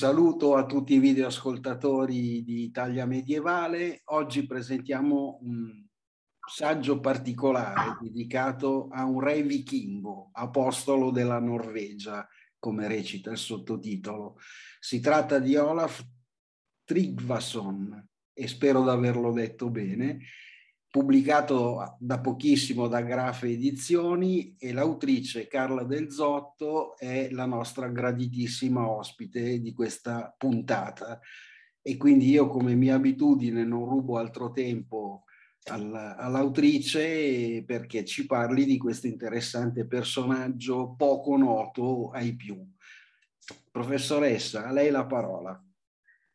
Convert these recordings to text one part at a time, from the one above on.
saluto a tutti i videoascoltatori di Italia Medievale. Oggi presentiamo un saggio particolare dedicato a un re vichingo, apostolo della Norvegia, come recita il sottotitolo. Si tratta di Olaf Tryggvason, e spero di averlo detto bene, pubblicato da pochissimo da Grafe Edizioni e l'autrice Carla Del Zotto è la nostra graditissima ospite di questa puntata. E quindi io come mia abitudine non rubo altro tempo all'autrice perché ci parli di questo interessante personaggio poco noto ai più. Professoressa, a lei la parola.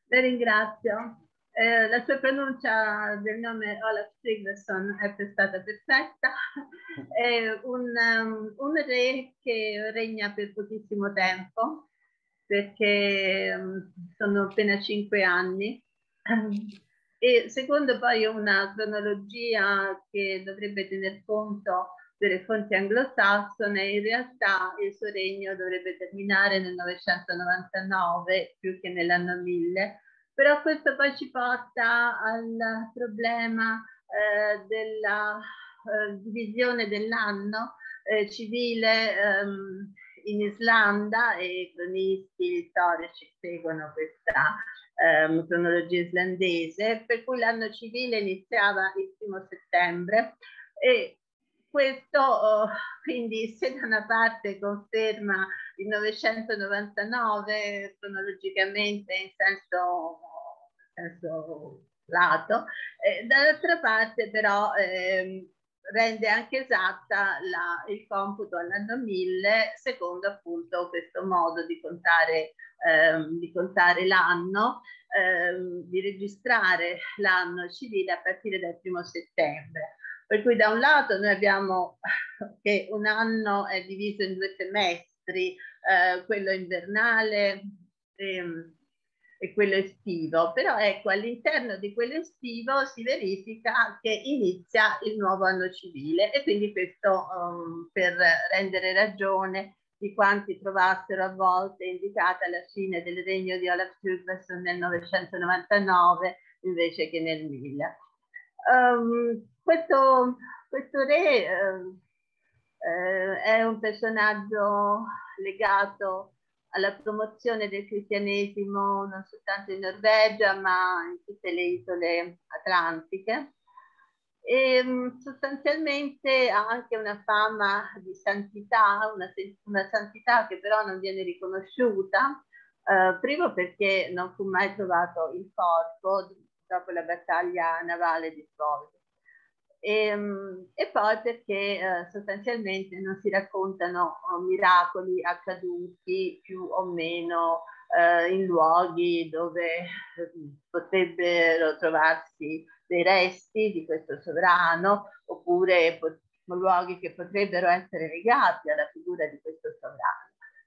Le ringrazio. Eh, la sua pronuncia del nome Olaf Tryggvason è stata perfetta. È un, um, un, re che regna per pochissimo tempo, perché um, sono appena cinque anni. E secondo poi una cronologia che dovrebbe tener conto delle fonti anglosassone, in realtà il suo regno dovrebbe terminare nel 999 più che nell'anno 1000 però questo poi ci porta al problema eh, della eh, divisione dell'anno eh, civile ehm, in Islanda e i cronisti storici seguono questa ehm, cronologia islandese, per cui l'anno civile iniziava il primo settembre e questo oh, quindi se da una parte conferma il 999 cronologicamente in senso, senso lato, eh, dall'altra parte però eh, rende anche esatta la, il computo all'anno 1000 secondo appunto questo modo di contare, ehm, di contare l'anno, ehm, di registrare l'anno civile a partire dal primo settembre. Per cui da un lato noi abbiamo che un anno è diviso in due semestri, eh, quello invernale e, ehm, e, quello estivo, però ecco all'interno di quello estivo si verifica che inizia il nuovo anno civile e quindi questo um, per rendere ragione di quanti trovassero a volte indicata la fine del regno di Olaf Tryggvason nel 999 invece che nel 1000. Um, questo, questo re eh, eh, è un personaggio legato alla promozione del cristianesimo non soltanto in Norvegia ma in tutte le isole atlantiche. E um, sostanzialmente ha anche una fama di santità, una, una santità che però non viene riconosciuta, uh, primo perché non fu mai trovato il corpo dopo la battaglia navale di Svolgo e, ehm, e poi perché eh, sostanzialmente non si raccontano oh, miracoli accaduti più o meno eh, in luoghi dove eh, potrebbero trovarsi dei resti di questo sovrano oppure pot- luoghi che potrebbero essere legati alla figura di questo sovrano.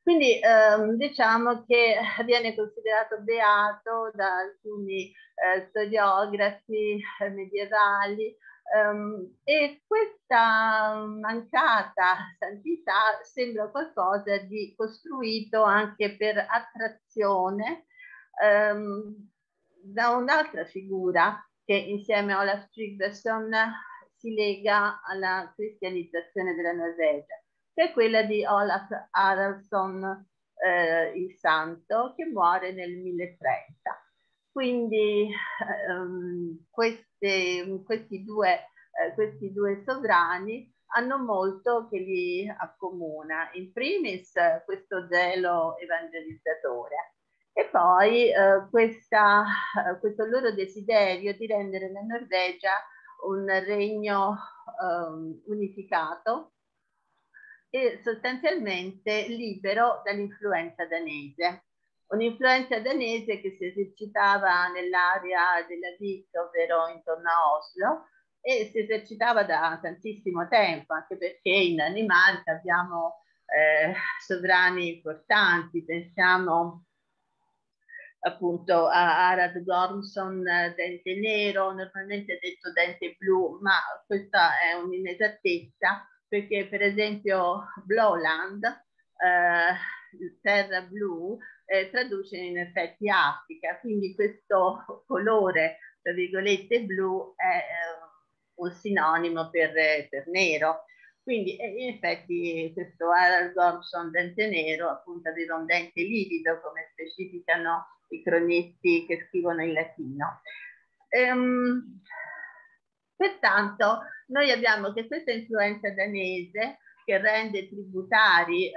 Quindi ehm, diciamo che viene considerato beato da alcuni eh, storiografi eh, medievali Um, e questa mancata santità sembra qualcosa di costruito anche per attrazione um, da un'altra figura che insieme a Olaf Tryggvason si lega alla cristianizzazione della Norvegia, che è quella di Olaf Haraldsson eh, il Santo, che muore nel 1030. Quindi ehm, queste, questi, due, eh, questi due sovrani hanno molto che li accomuna. In primis questo zelo evangelizzatore e poi eh, questa, questo loro desiderio di rendere la Norvegia un regno eh, unificato e sostanzialmente libero dall'influenza danese. Un'influenza danese che si esercitava nell'area della Vik, ovvero intorno a Oslo, e si esercitava da tantissimo tempo, anche perché in Danimarca abbiamo eh, sovrani importanti, pensiamo appunto a Arad Gormson, dente nero, normalmente detto dente blu, ma questa è un'inesattezza perché per esempio Blowland, eh, terra blu, eh, traduce in effetti Africa, quindi questo colore, tra virgolette, blu è eh, un sinonimo per, per nero. Quindi in effetti questo Harold Gobson, dente nero, appunto aveva un dente livido, come specificano i cronisti che scrivono in latino. Ehm, pertanto noi abbiamo che questa influenza danese che rende tributari eh,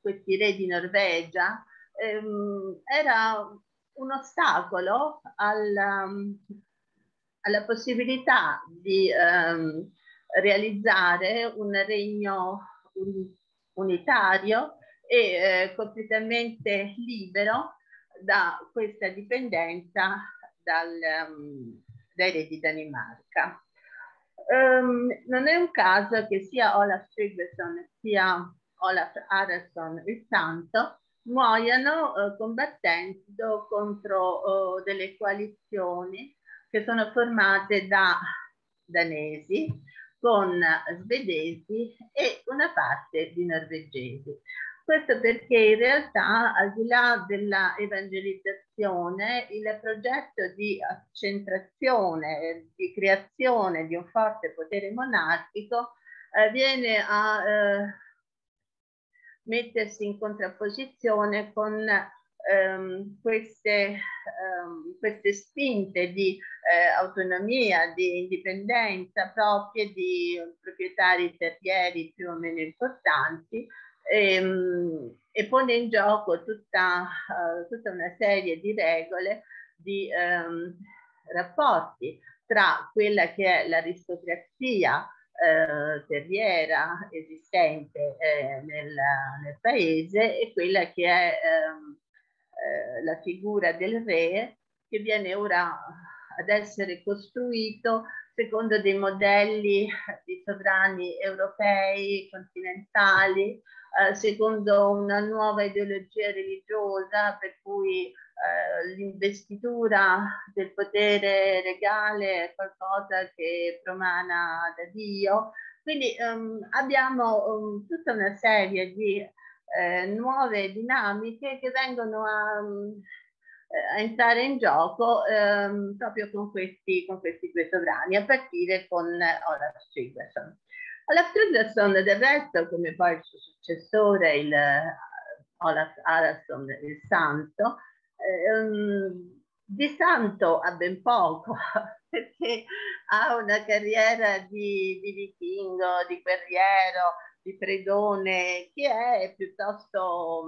questi re di Norvegia ehm, era un ostacolo alla, alla possibilità di ehm, realizzare un regno un, unitario e eh, completamente libero da questa dipendenza dal, um, dai re di Danimarca. Um, non è un caso che sia Olaf Tryggvason sia Olaf Arason il Santo muoiano uh, combattendo contro uh, delle coalizioni che sono formate da danesi con svedesi e una parte di norvegesi. Questo perché in realtà al di là della evangelizzazione il progetto di accentrazione, di creazione di un forte potere monarchico eh, viene a eh, mettersi in contrapposizione con ehm, queste, ehm, queste, spinte di eh, autonomia, di indipendenza proprie di proprietari terrieri più o meno importanti ehm, e pone in gioco tutta, uh, tutta, una serie di regole, di ehm, rapporti tra quella che è l'aristocrazia eh, terriera esistente eh, nel, nel, paese e quella che è ehm, eh, la figura del re che viene ora ad essere costruito secondo dei modelli di sovrani europei, continentali, eh, secondo una nuova ideologia religiosa per cui eh, l'investitura del potere regale è qualcosa che promana da Dio. Quindi um, abbiamo um, tutta una serie di eh, nuove dinamiche che vengono a, a entrare in gioco ehm, proprio con questi, con questi due sovrani, a partire con Olaf Tryggvason. Olaf Tryggvason del resto, come poi il suo successore, il uh, Olaf Arason, il santo, ehm, di santo ha ben poco, perché ha una carriera di, di vichingo, di guerriero, di predone che è piuttosto,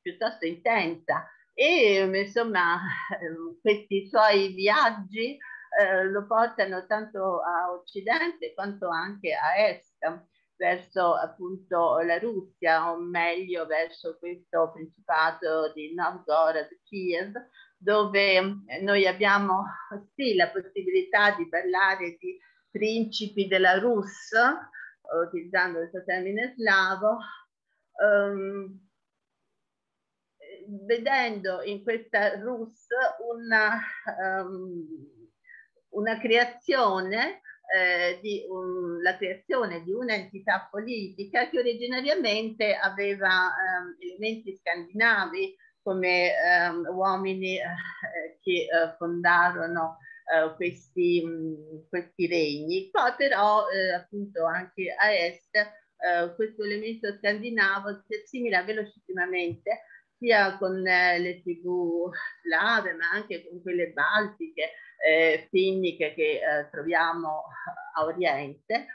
piuttosto intensa. E insomma questi suoi viaggi eh, lo portano tanto a occidente quanto anche a est verso appunto la Russia o meglio verso questo principato di Novgorod Kiev dove noi abbiamo sì la possibilità di parlare di principi della Rus utilizzando questo termine slavo, um, vedendo in questa Rus una, um, una creazione eh, di un, la creazione di un'entità politica che originariamente aveva um, elementi scandinavi come um, uomini eh, che uh, fondarono uh, questi, mh, questi, regni. Poi però uh, appunto anche a est uh, questo elemento scandinavo si assimila velocissimamente sia con le tribù slave ma anche con quelle baltiche, eh, finniche che troviamo a oriente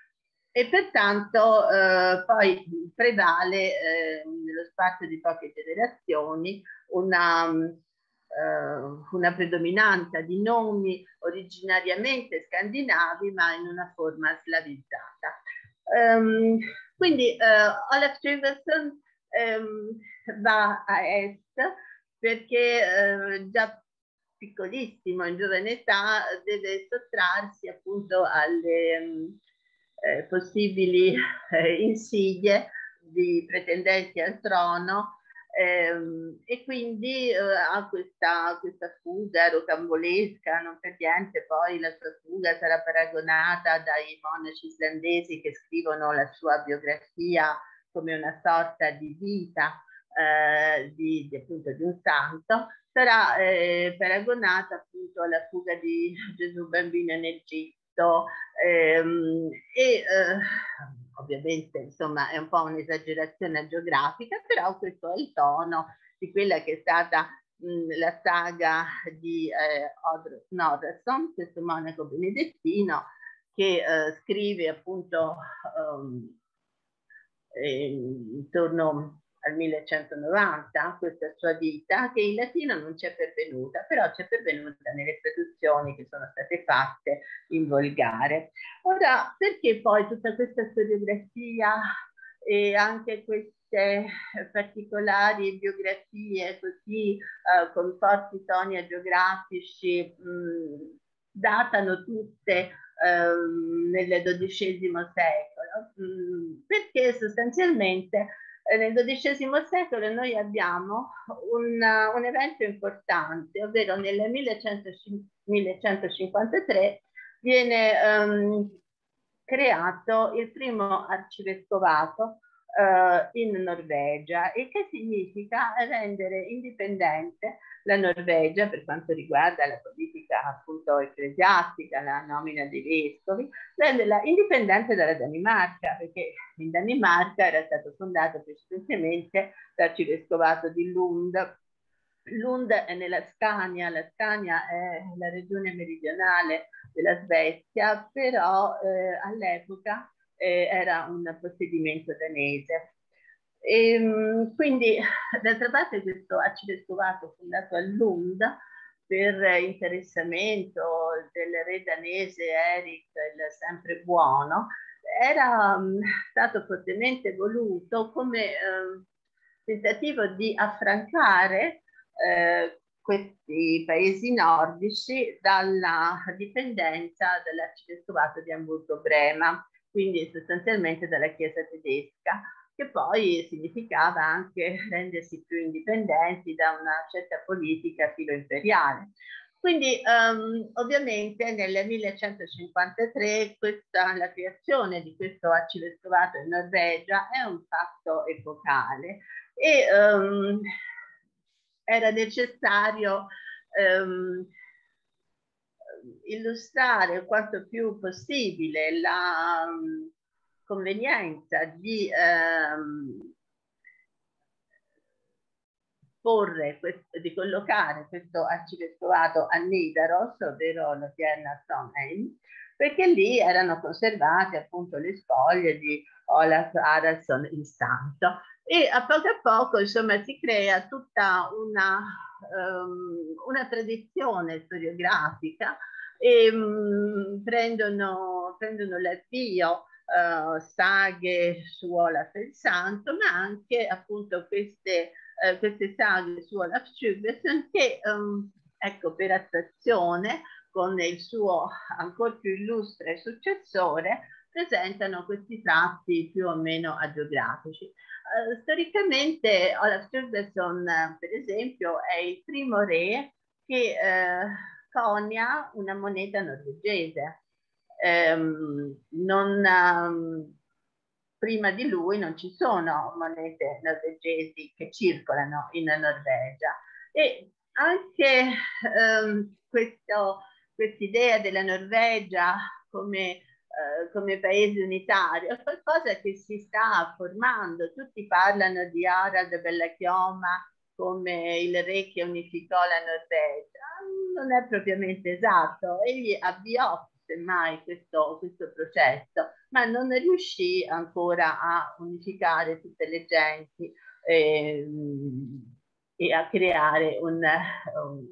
e pertanto eh, poi prevale eh, nello spazio di poche generazioni una, uh, una predominanza di nomi originariamente scandinavi ma in una forma slavizzata. Um, quindi uh, Olaf Tryggvason um, va a est perché già piccolissimo, in giovane età, deve sottrarsi appunto alle um, eh, possibili eh, insidie di pretendenti al trono Ehm, e quindi eh, ha questa, questa, fuga rocambolesca, non per niente poi la sua fuga sarà paragonata dai monaci islandesi che scrivono la sua biografia come una sorta di vita eh, di, di, appunto, di un santo, sarà eh, paragonata appunto alla fuga di Gesù bambino in Egitto. Ehm, e eh, ovviamente insomma è un po' un'esagerazione geografica, però questo è il tono di quella che è stata mh, la saga di eh, Odro Norreson, questo monaco benedettino che eh, scrive appunto um, intorno al 1190 questa sua vita che in latino non c'è pervenuta, però c'è pervenuta nelle traduzioni che sono state fatte in volgare. Ora, perché poi tutta questa storiografia e anche queste particolari biografie così uh, con forti toni agiografici mh, datano tutte uh, nel XII secolo? Mh, perché sostanzialmente eh, nel XII secolo noi abbiamo un, un evento importante, ovvero nel 1153 viene um, creato il primo arcivescovato in Norvegia e che significa rendere indipendente la Norvegia per quanto riguarda la politica appunto ecclesiastica, la nomina dei vescovi, renderla indipendente dalla Danimarca, perché in Danimarca era stato fondato precedentemente l'arcivescovato di Lund. Lund è nella Scania, la Scania è la regione meridionale della Svezia, però eh, all'epoca eh, era un possedimento danese. E, ehm, quindi, d'altra parte, questo arcivescovato fondato a Lund per interessamento del re danese Eric, il sempre buono, era um, stato fortemente voluto come um, tentativo di affrancare eh, questi paesi nordici dalla dipendenza dell'arcivescovato di Amburgo-Brema, quindi sostanzialmente dalla Chiesa tedesca che poi significava anche rendersi più indipendenti da una certa politica filo-imperiale. Quindi um, ovviamente nel 1153 questa, la creazione di questo arcivescovato in Norvegia è un fatto epocale e um, era necessario um, illustrare quanto più possibile la, convenienza di ehm, porre, di collocare questo arcivescovato a Nidaros, ovvero l'odierna Stonehenge, perché lì erano conservate appunto le spoglie di Olaf Haraldsson il Santo. E a poco a poco, insomma, si crea tutta una, um, una tradizione storiografica e um, prendono, prendono l'avvio uh, saghe su Olaf il Santo, ma anche appunto queste, uh, queste saghe su Olaf Schuberson che um, ecco per attrazione con il suo ancora più illustre successore presentano questi tratti più o meno agiografici. Uh, storicamente Olaf Sturluson, per esempio, è il primo re che uh, conia una moneta norvegese ehm, non, um, prima di lui non ci sono monete norvegesi che circolano in Norvegia e anche um, questa idea della Norvegia come, uh, come, paese unitario è qualcosa che si sta formando. Tutti parlano di Harald Bellachioma come il re che unificò la Norvegia. Non è propriamente esatto. Egli avviò semmai questo, questo processo, ma non riuscì ancora a unificare tutte le genti eh, e a creare un,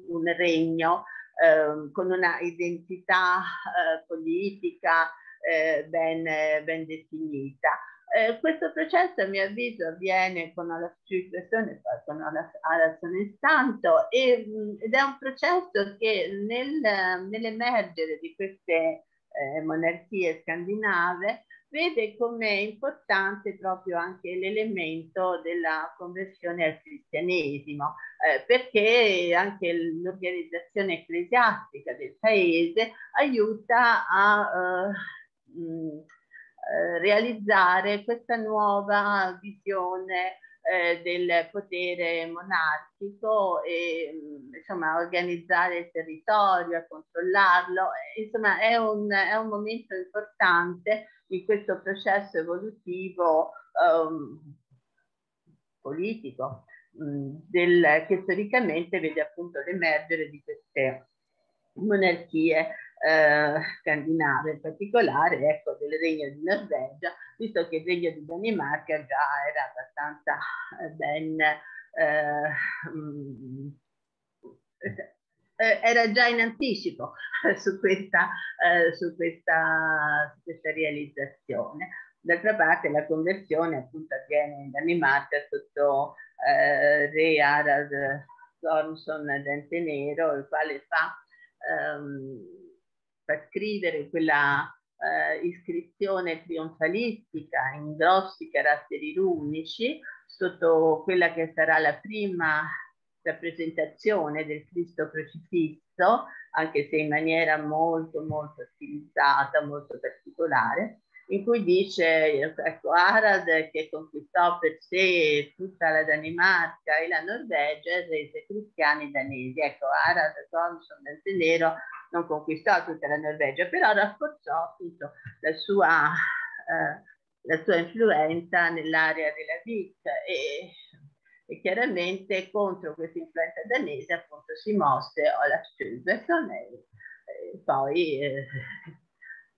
un regno eh, con una identità eh, politica eh, ben, ben definita. Eh, questo processo a mio avviso avviene con la successione, con la Alassone Santo e, ed è un processo che nel, nell'emergere di queste eh, monarchie scandinave vede come importante proprio anche l'elemento della conversione al cristianesimo, eh, perché anche l'organizzazione ecclesiastica del paese aiuta a eh, mh, eh, realizzare questa nuova visione eh, del potere monarchico e insomma organizzare il territorio, controllarlo. Insomma è un, è un momento importante in questo processo evolutivo um, politico mh, del, che storicamente vede appunto l'emergere di queste monarchie eh, scandinave, in particolare ecco, del regno di Norvegia, visto che il regno di Danimarca già era abbastanza eh, ben eh, mm, eh, era già in anticipo su questa, eh, su questa, su questa realizzazione. D'altra parte la conversione appunto avviene in Danimarca sotto eh, re Harald Gormson Dentenero, il quale fa ehm, fa scrivere quella eh, iscrizione trionfalistica in grossi caratteri runici sotto quella che sarà la prima rappresentazione del Cristo crocifisso, anche se in maniera molto molto stilizzata, molto particolare, in cui dice, ecco, Harald che conquistò per sé tutta la Danimarca e la Norvegia e rese cristiani danesi. Ecco, Harald Thomson del Nero non conquistò tutta la Norvegia, però rafforzò appunto la sua, eh, la sua influenza nell'area della Vic e, e, chiaramente contro questa influenza danese appunto si mosse Olaf Sturluson e, e poi eh,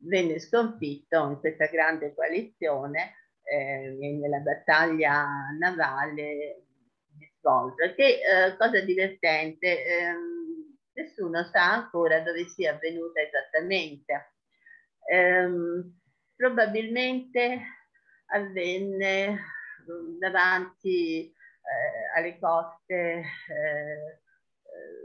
venne sconfitto in questa grande coalizione eh, nella battaglia navale di Svolta, che eh, cosa divertente, ehm, nessuno sa ancora dove sia avvenuta esattamente. Ehm, probabilmente avvenne davanti eh, alle coste eh, eh,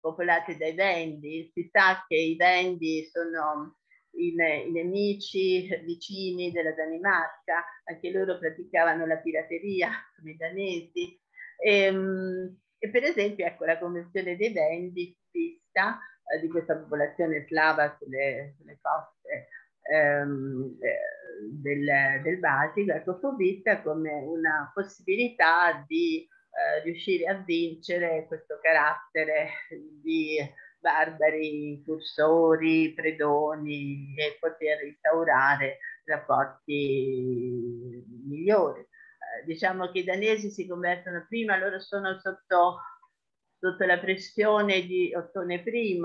popolate dai Vendi. Si sa che i Vendi sono i, i, nemici vicini della Danimarca, anche loro praticavano la pirateria come i danesi. E, ehm, e per esempio, ecco, la Convenzione dei Vendi vista eh, di questa popolazione slava sulle, sulle coste ehm, eh, del, del Baltico, ecco, fu vista come una possibilità di eh, riuscire a vincere questo carattere di barbari cursori, predoni e poter instaurare rapporti migliori diciamo che i danesi si convertono prima, loro sono sotto, sotto la pressione di Ottone I,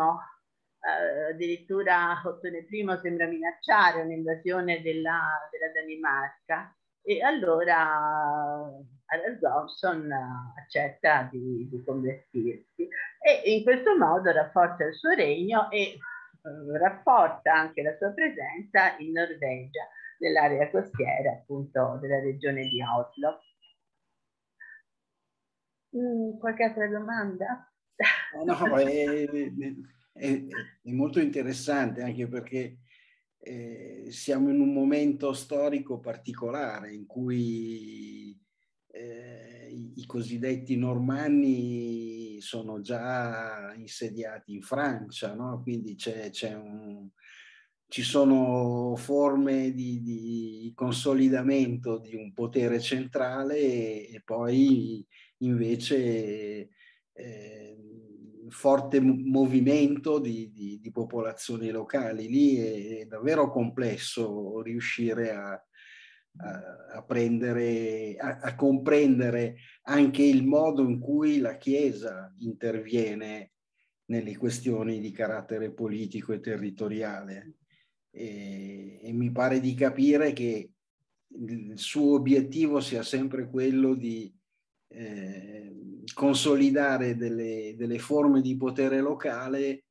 eh, addirittura Ottone I sembra minacciare un'invasione della, della Danimarca. E allora Harald Johnson accetta di, di, convertirsi. E in questo modo rafforza il suo regno e eh, rafforza anche la sua presenza in Norvegia dell'area costiera appunto della regione di Oslo. Mm, qualche altra domanda? No, è, è, è, molto interessante anche perché eh, siamo in un momento storico particolare in cui eh, i, i, cosiddetti normanni sono già insediati in Francia, no? quindi c'è, c'è un, ci sono forme di, di, consolidamento di un potere centrale e, e poi invece eh, forte movimento di, di, di, popolazioni locali. Lì è, è davvero complesso riuscire a, a, a, prendere, a, comprendere anche il modo in cui la Chiesa interviene nelle questioni di carattere politico e territoriale e, e mi pare di capire che il suo obiettivo sia sempre quello di eh, consolidare delle, delle, forme di potere locale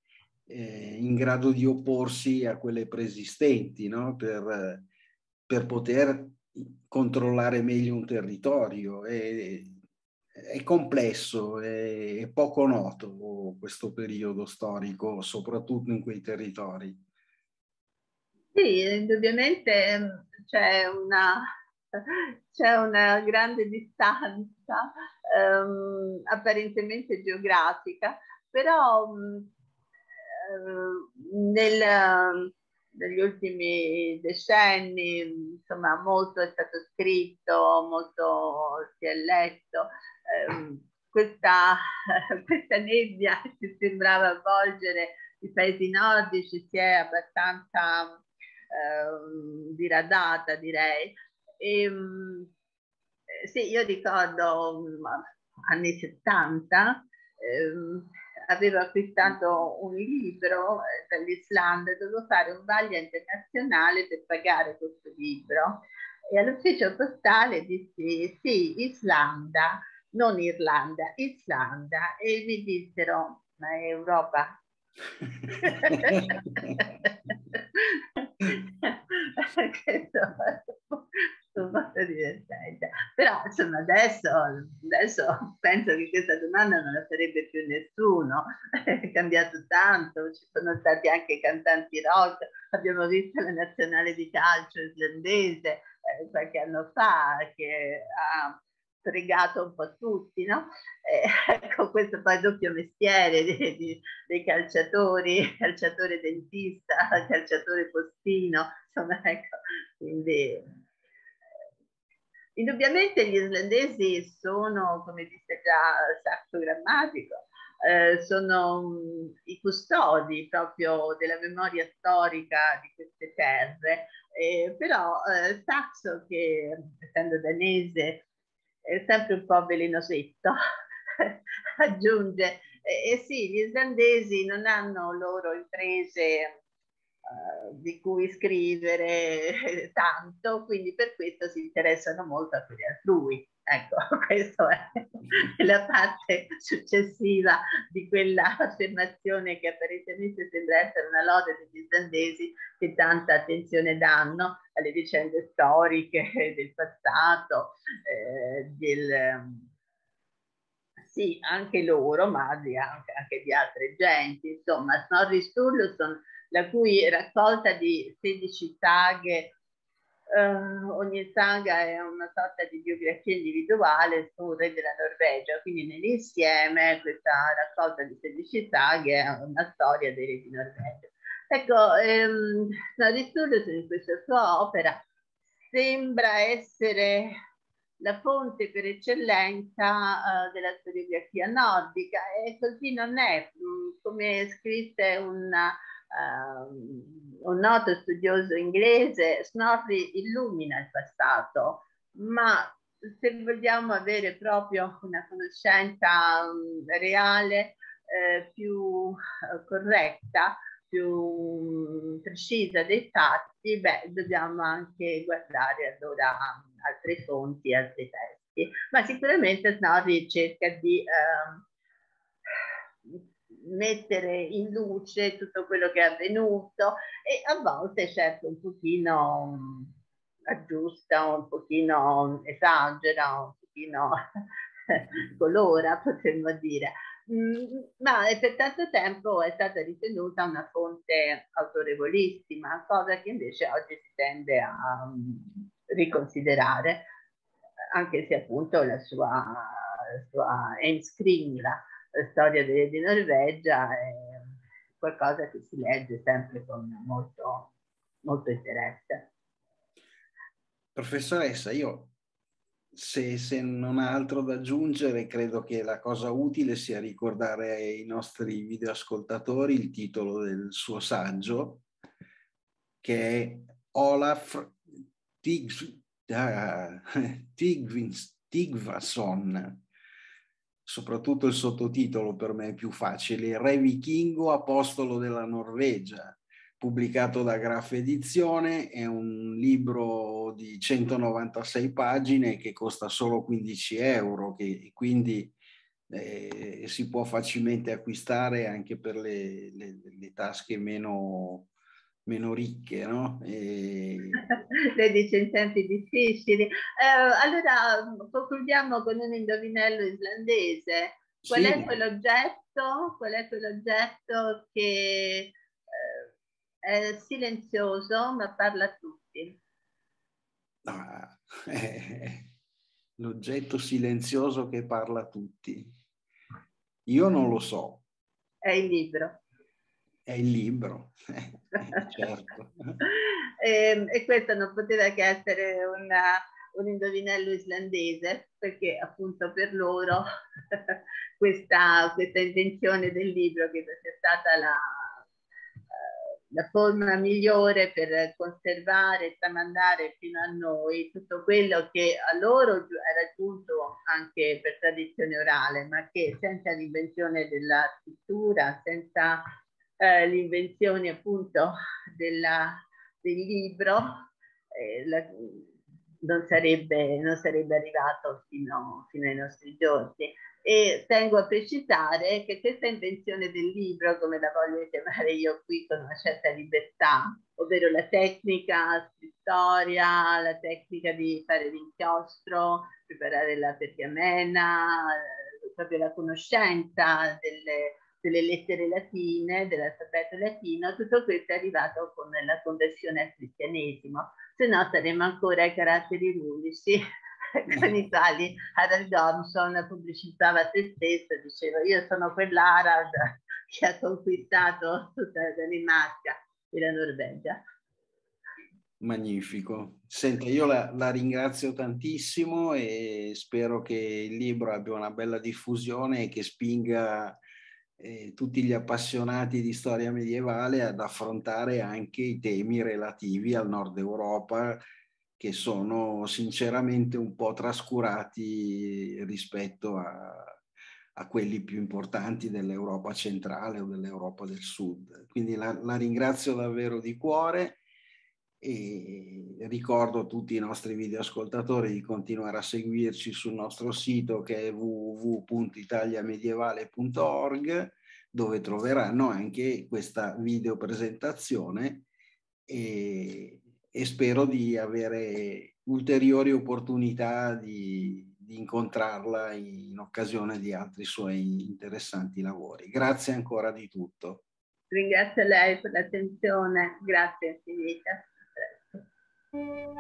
eh, in grado di opporsi a quelle preesistenti, no? per, per, poter controllare meglio un territorio. È, è complesso, è, è poco noto questo periodo storico, soprattutto in quei territori. Sì, indubbiamente ehm, c'è una, c'è una grande distanza um, apparentemente geografica, però um, nel, negli ultimi decenni, insomma, molto è stato scritto, molto si è letto. Eh, questa, questa nebbia che sembrava avvolgere i paesi nordici si è abbastanza eh, diradata, direi. E, ehm, sì, io ricordo mm, anni 70, ehm, avevo acquistato un libro eh, dall'Islanda, dovevo fare un vaglio internazionale per pagare questo libro e all'ufficio postale dissi sì, Islanda, non Irlanda, Islanda e mi dissero ma è Europa. un po' divertente. Però insomma adesso, adesso penso che questa domanda non la farebbe più nessuno, è cambiato tanto, ci sono stati anche cantanti rock, abbiamo visto la nazionale di calcio islandese eh, qualche anno fa che ha fregato un po' tutti, no? Eh, ecco, questo poi doppio mestiere di, di, dei calciatori, calciatore dentista, calciatore postino, insomma, ecco, quindi Indubbiamente gli islandesi sono, come disse già Saxo Grammatico, eh, sono um, i custodi proprio della memoria storica di queste terre, eh, però eh, Saxo, che essendo danese è sempre un po' velenosetto, aggiunge, eh, sì, gli islandesi non hanno loro imprese di cui scrivere tanto, quindi per questo si interessano molto a quelli altrui. Ecco, questa è la parte successiva di quella affermazione che apparentemente sembra essere una lode degli islandesi che tanta attenzione danno alle vicende storiche del passato, eh, del, sì, anche loro, ma di, anche, anche, di altre genti. Insomma, Snorri Sturluson la cui raccolta di 16 saghe, eh, ogni saga è una sorta di biografia individuale su un re della Norvegia, quindi nell'insieme questa raccolta di 16 saghe è una storia dei re di Norvegia. Ecco, ehm, Snorri in questa sua opera sembra essere la fonte per eccellenza uh, della storiografia nordica. E così non è, come scrisse una uh, un noto studioso inglese, Snorri illumina il passato, ma se vogliamo avere proprio una conoscenza um, reale eh, più eh, corretta, più um, precisa dei fatti, beh, dobbiamo anche guardare allora altre fonti, altri testi. Ma sicuramente Snorri cerca di eh, mettere in luce tutto quello che è avvenuto e a volte certo un pochino mm, aggiusta, un pochino esagera, un pochino colora, potremmo dire. Mm, ma per tanto tempo è stata ritenuta una fonte autorevolissima, cosa che invece oggi si tende a mm, riconsiderare, anche se appunto la sua, sua Enskringla la storia di, di Norvegia è qualcosa che si legge sempre con molto, molto interesse. Professoressa, io se, se, non ha altro da aggiungere, credo che la cosa utile sia ricordare ai nostri videoascoltatori il titolo del suo saggio, che è Olaf Tigvason, soprattutto il sottotitolo per me è più facile, Re Vichingo, Apostolo della Norvegia, pubblicato da Graf Edizione, è un libro di 196 pagine che costa solo 15 euro, che quindi eh, si può facilmente acquistare anche per le, le, le tasche meno, meno ricche, no? E... Le dice in tempi difficili. Eh, allora concludiamo con un indovinello islandese. Qual sì. è quell'oggetto? Qual è quell'oggetto che eh, è silenzioso ma parla a tutti? Ah, eh, l'oggetto silenzioso che parla a tutti. Io non lo so. È il libro. È il libro, certo. e, ehm, e, questo non poteva che essere una, un indovinello islandese, perché appunto per loro questa, questa intenzione del libro, che sia stata la, la forma migliore per conservare e tramandare fino a noi tutto quello che a loro è raggiunto anche per tradizione orale, ma che senza l'invenzione della scrittura, senza eh, l'invenzione appunto della, del libro, eh, la, non, sarebbe, non sarebbe arrivato fino, fino ai nostri giorni. E tengo a precisare che questa invenzione del libro, come la voglio chiamare io qui con una certa libertà, ovvero la tecnica scrittoria, la tecnica di fare l'inchiostro, preparare la pergamena, eh, proprio la conoscenza delle, delle lettere latine, dell'alfabeto latino, tutto questo è arrivato con la conversione al cristianesimo, se no saremmo ancora ai caratteri runici con i quali Harald Thompson pubblicizzava se stesso, diceva io sono quell'Harald che ha conquistato tutta la Danimarca e la Norvegia. Magnifico. Senta, io la, la, ringrazio tantissimo e spero che il libro abbia una bella diffusione e che spinga eh, tutti gli appassionati di storia medievale ad affrontare anche i temi relativi al nord Europa che sono sinceramente un po' trascurati rispetto a, a quelli più importanti dell'Europa centrale o dell'Europa del Sud. Quindi la, la, ringrazio davvero di cuore e ricordo a tutti i nostri videoascoltatori di continuare a seguirci sul nostro sito che è www.italiamedievale.org dove troveranno anche questa video presentazione e, e spero di avere ulteriori opportunità di, di incontrarla in occasione di altri suoi interessanti lavori. Grazie ancora di tutto. Ringrazio lei per l'attenzione, grazie infinita. Música